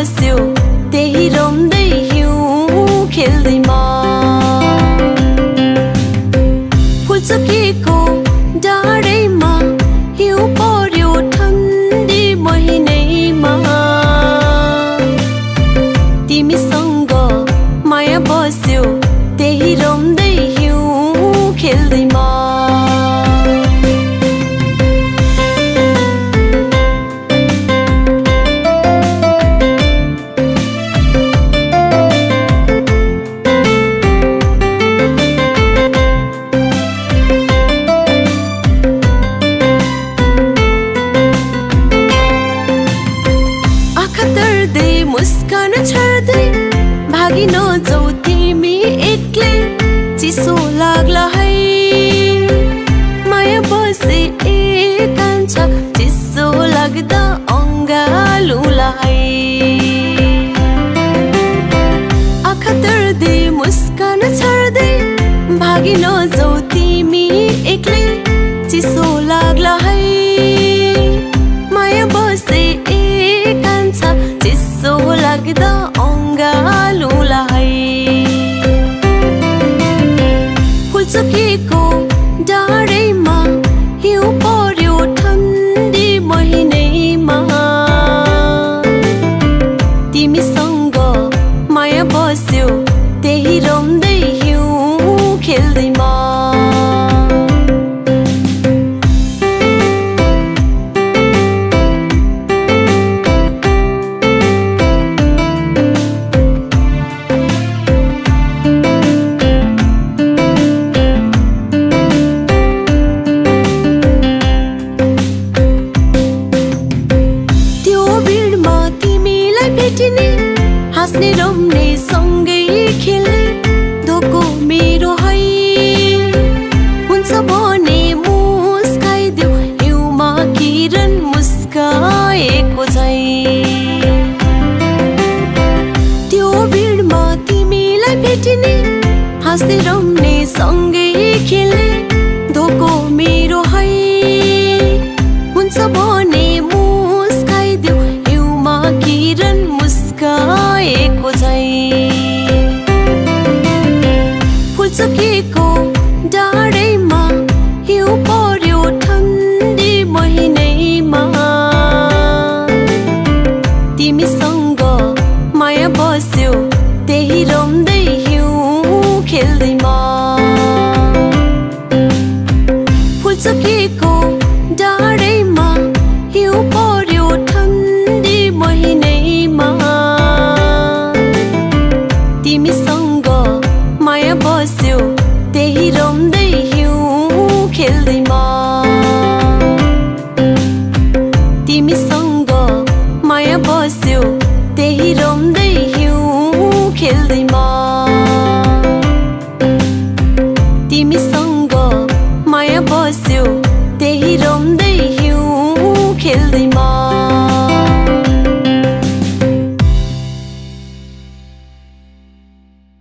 बस्यो त्यही रम्दै हिउँ खेल्दैमा फुलचुकीको डाँडैमा हिउँ मुस्कान छर्दै भागी नजाउ तिमी एक्लै चिसो लाग्ला है। माया बसे एकान्छ चिसो लाग्दा अङ्गालुला है आँखा तर्दै मुस्कान छर्दै भागी नजाउ तिमी एक्लै चिसो लाग्ला सँगै खेल्ने धोको मेरो है। हुन्छ भने मुस्काइदेऊ हिउँमा किरण मुस्काएको झै। त्यो भिडमा तिमीलाई भेटिने हाँस्दै रम्ने सँगै खेल्ने धोको मेरो है। तिमीसँग माया बस्यो त्यही रमदे